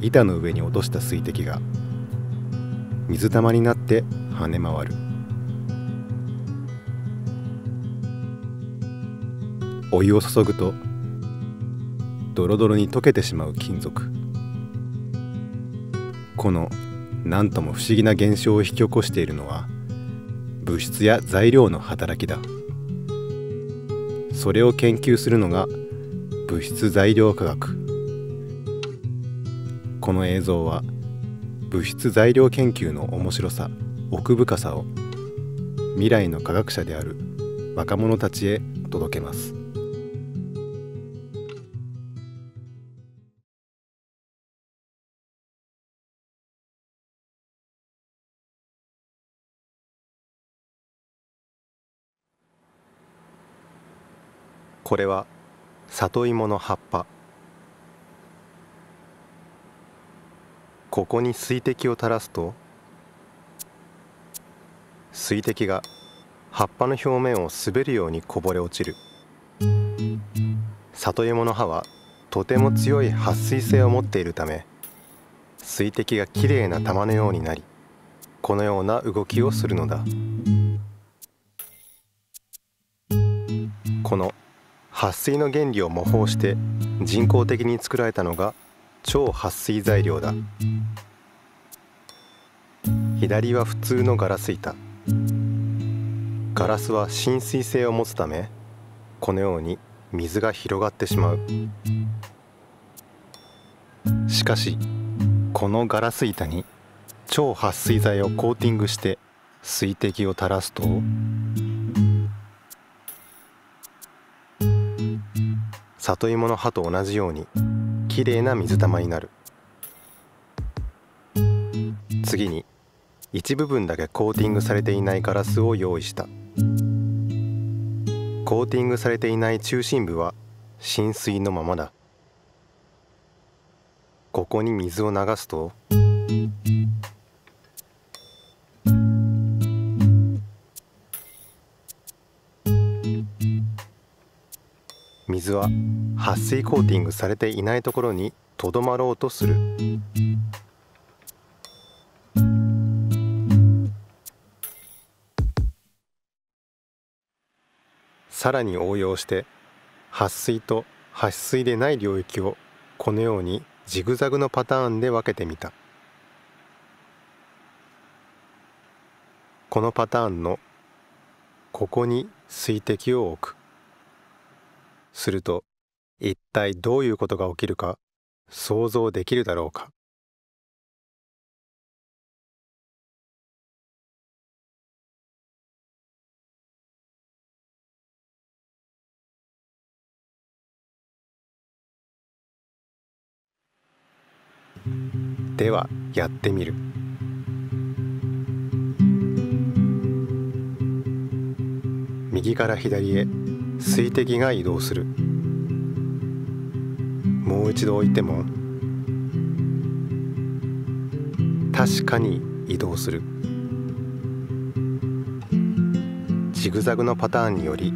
板の上に落とした水滴が水玉になって跳ね回る。お湯を注ぐとドロドロに溶けてしまう金属。この何とも不思議な現象を引き起こしているのは物質や材料の働きだ。それを研究するのが物質材料科学。この映像は物質材料研究の面白さ奥深さを未来の科学者である若者たちへ届けます。これは里芋の葉っぱ。ここに水滴を垂らすと水滴が葉っぱの表面を滑るようにこぼれ落ちる。里芋の葉はとても強い撥水性を持っているため水滴がきれいな玉のようになりこのような動きをするのだ。この撥水の原理を模倣して人工的に作られたのが超撥水材料だ。左は普通のガラス板。ガラスは浸水性を持つためこのように水が広がってしまう。しかしこのガラス板に超撥水剤をコーティングして水滴を垂らすと里芋の葉と同じようにきれいな水玉になる。次に一部分だけコーティングされていないガラスを用意した。コーティングされていない中心部は浸水のままだ。ここに水を流すと水は撥水コーティングされていないところにとどまろうとする。さらに応用して撥水と撥水でない領域をこのようにジグザグのパターンで分けてみた。このパターンのここに水滴を置く。すると一体どういうことが起きるか想像できるだろうか。ではやってみる。右から左へ。水滴が移動する。もう一度置いても確かに移動する。ジグザグのパターンにより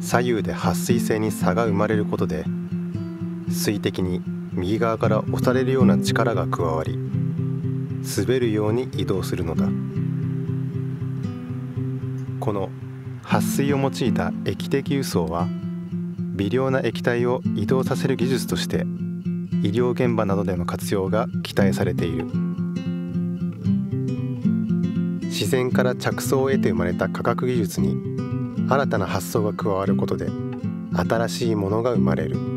左右で撥水性に差が生まれることで水滴に右側から押されるような力が加わり滑るように移動するのだ。この撥水を用いた液的輸送は微量な液体を移動させる技術として医療現場などでの活用が期待されている。自然から着想を得て生まれた科学技術に新たな発想が加わることで新しいものが生まれる。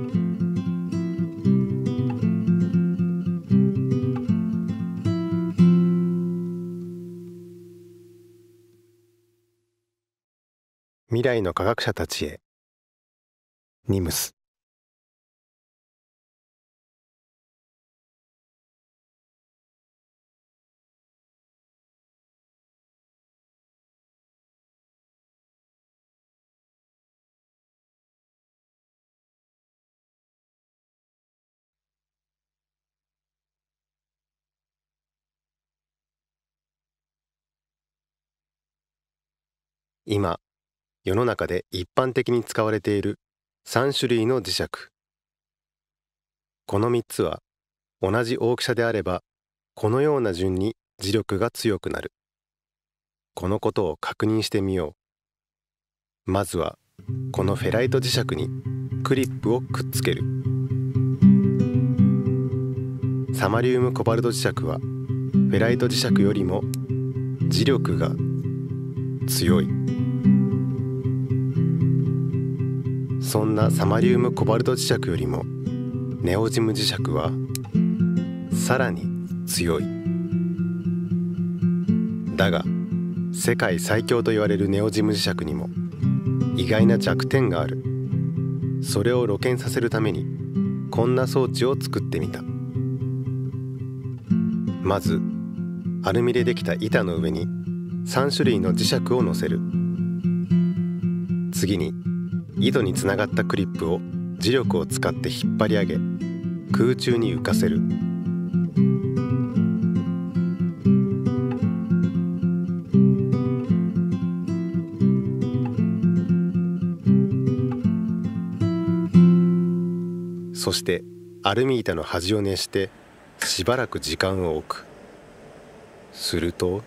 未来の科学者たちへ。ニムス。今。世の中で一般的に使われている3種類の磁石。この3つは同じ大きさであればこのような順に磁力が強くなる。このことを確認してみよう。まずはこのフェライト磁石にクリップをくっつける。サマリウムコバルト磁石はフェライト磁石よりも磁力が強い。そんなサマリウムコバルト磁石よりもネオジム磁石はさらに強い。だが世界最強と言われるネオジム磁石にも意外な弱点がある。それを露見させるためにこんな装置を作ってみた。まずアルミでできた板の上に3種類の磁石を乗せる。次に井戸につながったクリップを磁力を使って引っ張り上げ空中に浮かせる。そしてアルミ板の端を熱してしばらく時間を置く。すると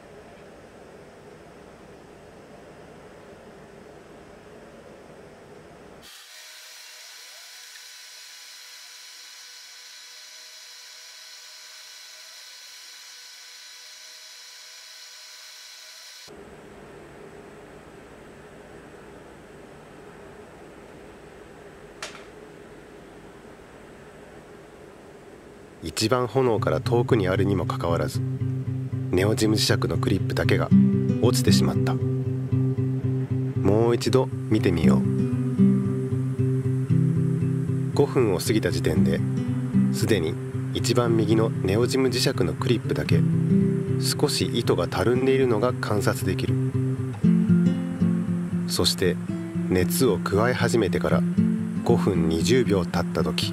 一番炎から遠くにあるにもかかわらずネオジム磁石のクリップだけが落ちてしまった。もう一度見てみよう。5分を過ぎた時点ですでに一番右のネオジム磁石のクリップだけ少し糸がたるんでいるのが観察できる。そして熱を加え始めてから5分20秒経った時。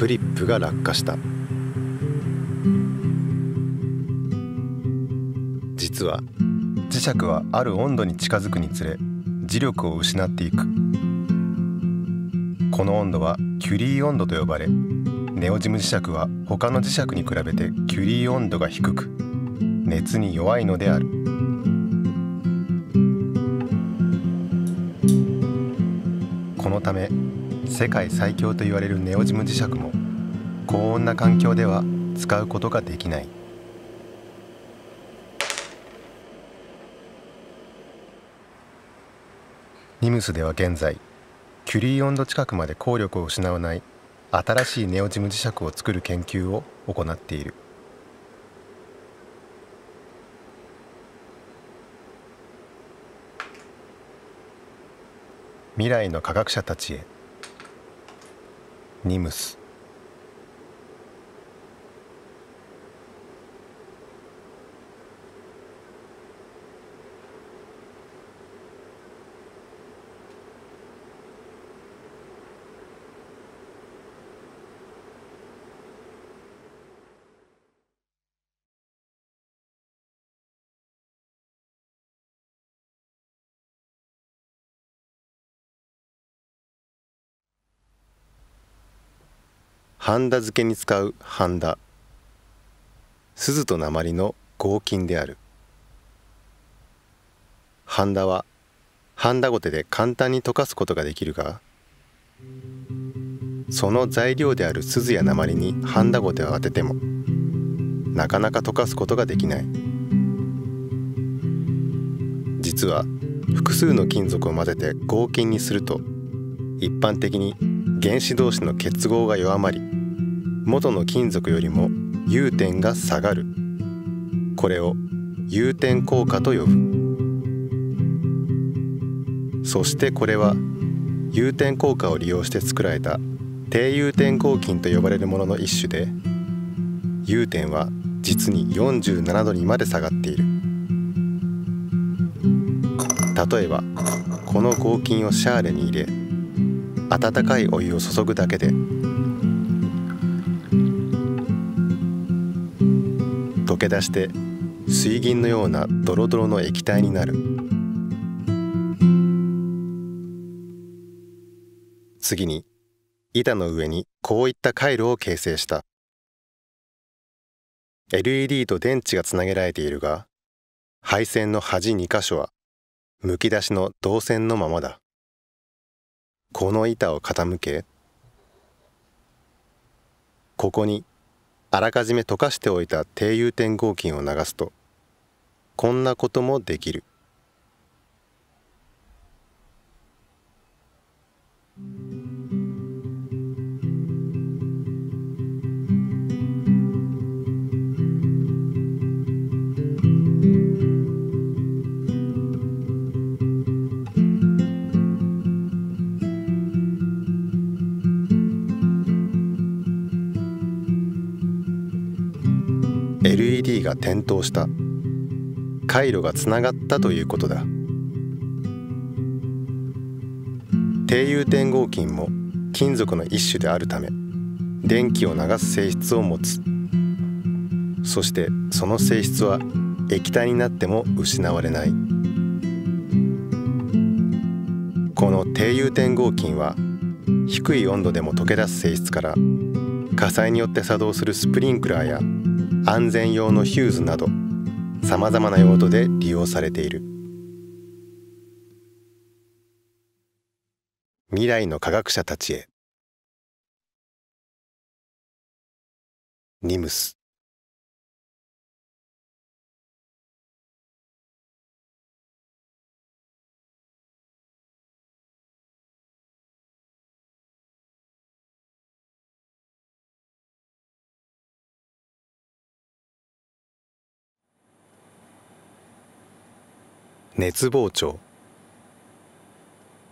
クリップが落下した。実は磁石はある温度に近づくにつれ磁力を失っていく。この温度はキュリー温度と呼ばれネオジム磁石は他の磁石に比べてキュリー温度が低く熱に弱いのである。このため世界最強と言われるネオジム磁石も高温な環境では使うことができない。ニムスでは現在キュリー温度近くまで効力を失わない新しいネオジム磁石を作る研究を行っている。未来の科学者たちへニムス。ハンダ漬けに使うハンダ。鈴と鉛の合金である。ハンダはハンダゴテで簡単に溶かすことができるがその材料である鈴や鉛にハンダゴテを当ててもなかなか溶かすことができない。実は複数の金属を混ぜて合金にすると一般的に原子同士の結合が弱まり元の金属よりも融点が下がる。これを融点効果と呼ぶ。そしてこれは融点効果を利用して作られた低融点合金と呼ばれるものの一種で融点は実に47度にまで下がっている。例えばこの合金をシャーレに入れ温かいお湯を注ぐだけで。溶け出して水銀のようなドロドロの液体になる。次に板の上にこういった回路を形成した。LED と電池がつなげられているが配線の端2箇所はむき出しの導線のままだ。この板を傾けここにあらかじめ溶かしておいた低融点合金を流すとこんなこともできる。LED が点灯した。回路がつながったということだ。低融点合金も金属の一種であるため電気を流す性質を持つ。そしてその性質は液体になっても失われない。この低融点合金は低い温度でも溶け出す性質から火災によって作動するスプリンクラーや安全用のヒューズなどさまざまな用途で利用されている。未来の科学者たちへ。NIMS 熱膨張。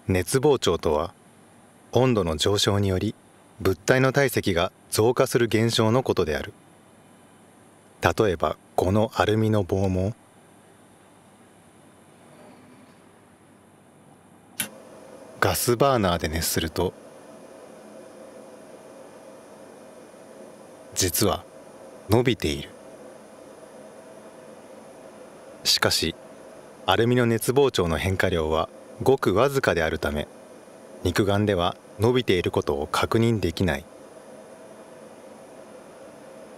熱膨張とは温度の上昇により物体の体積が増加する現象のことである。例えばこのアルミの棒もガスバーナーで熱すると実は伸びている。しかしアルミの熱膨張の変化量はごくわずかであるため肉眼では伸びていることを確認できない。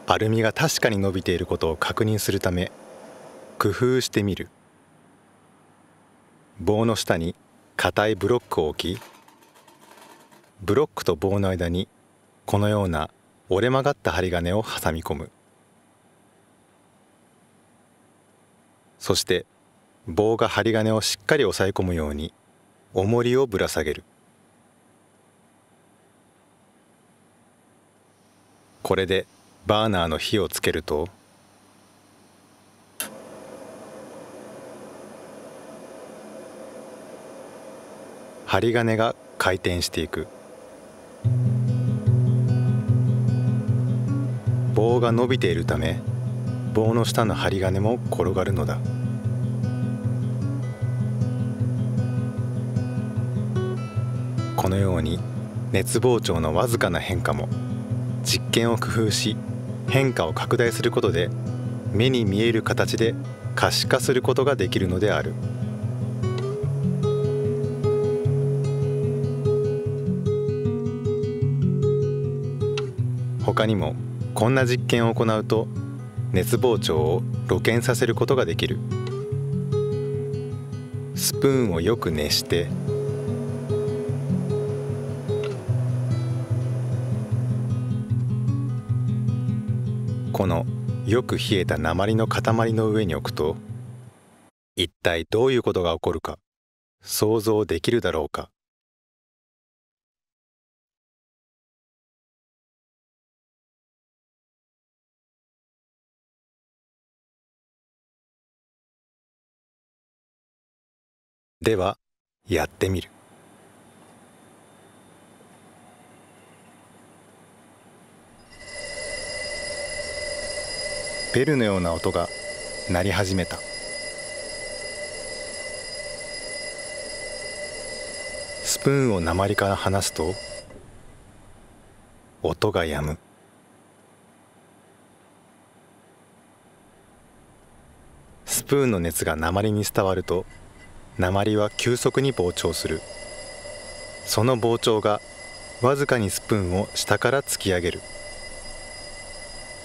アルミが確かに伸びていることを確認するため工夫してみる。棒の下に硬いブロックを置きブロックと棒の間にこのような折れ曲がった針金を挟み込む。そして棒が針金をしっかり押さえ込むように重りをぶら下げるこれでバーナーの火をつけると針金が回転していく棒が伸びているため棒の下の針金も転がるのだ。このように熱膨張のわずかな変化も実験を工夫し変化を拡大することで目に見える形で可視化することができるのである。他にもこんな実験を行うと熱膨張を露見させることができる。スプーンをよく熱してこのよく冷えた鉛の塊の上に置くと一体どういうことが起こるか想像できるだろうかではやってみる。ベルのような音が鳴り始めた。スプーンを鉛から離すと音が止む。スプーンの熱が鉛に伝わると鉛は急速に膨張する。その膨張がわずかにスプーンを下から突き上げる。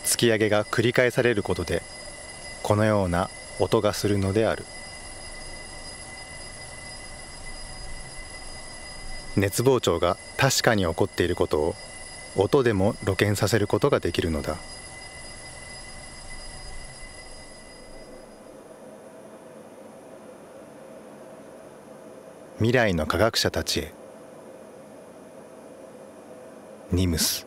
突き上げが繰り返されることでこのような音がするのである。熱膨張が確かに起こっていることを音でも露見させることができるのだ。未来の科学者たちへ。ニムス。